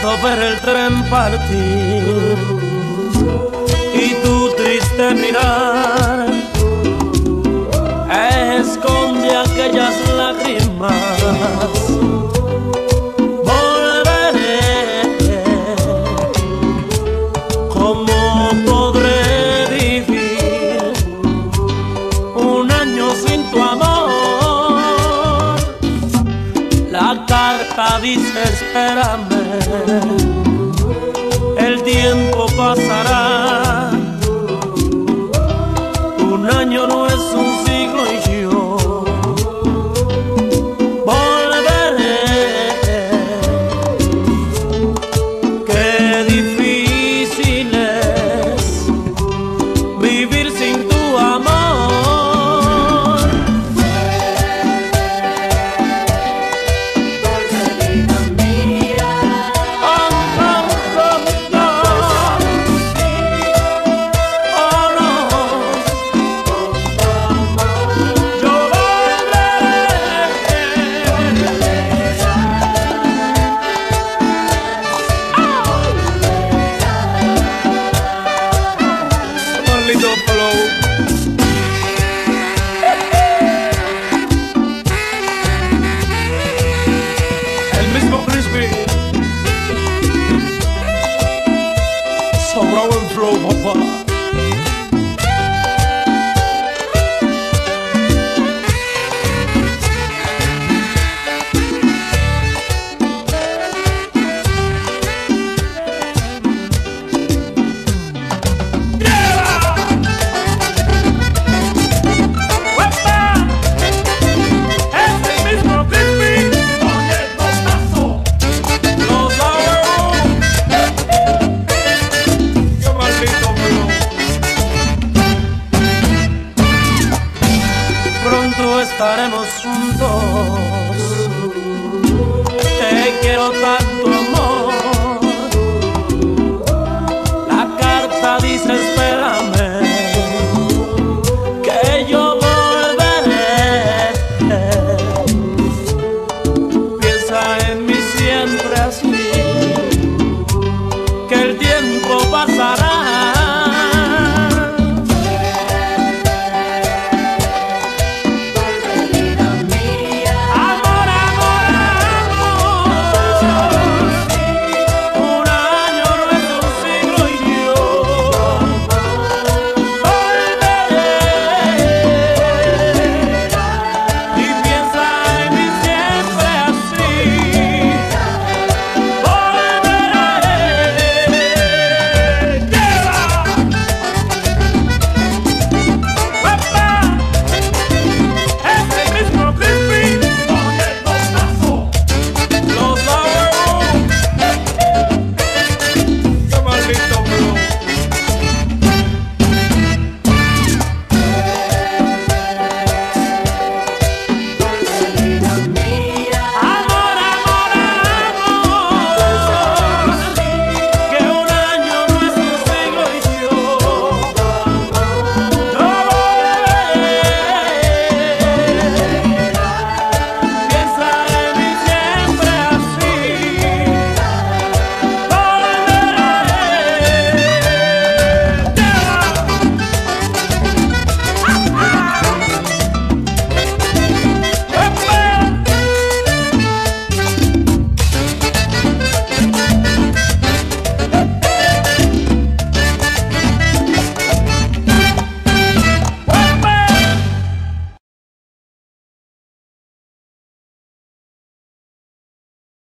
puedo ver el tren partir. Y tu triste mirar esconde aquellas lágrimas. Carta dice espérame el tiempo pasará. Un año no es un siglo y yo drove her. Estaremos juntos. Te quiero tanto, amor.